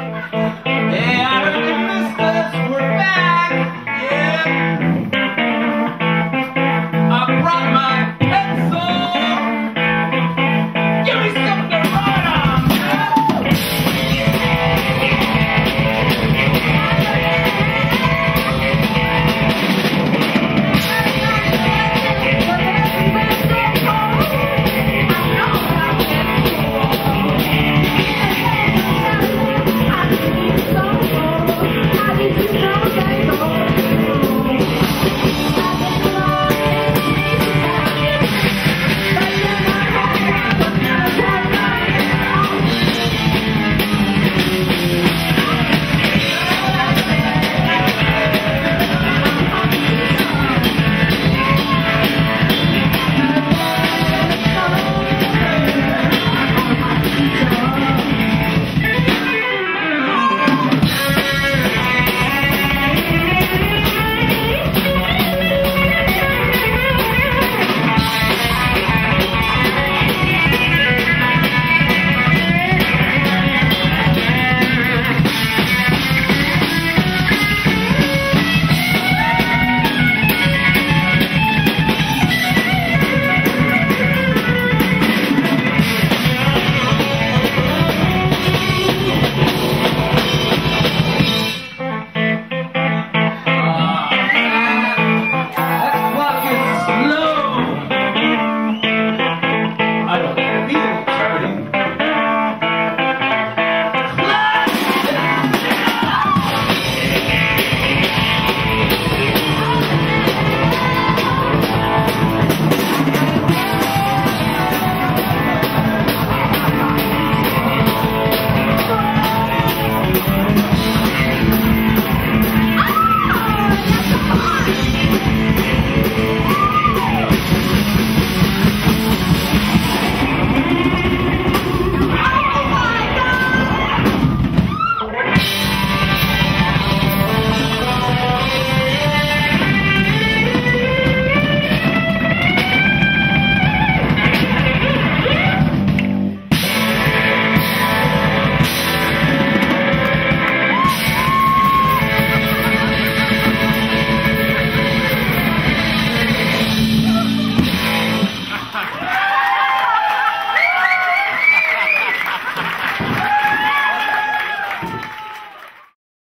Yeah, our Christmas were back. Yeah. No!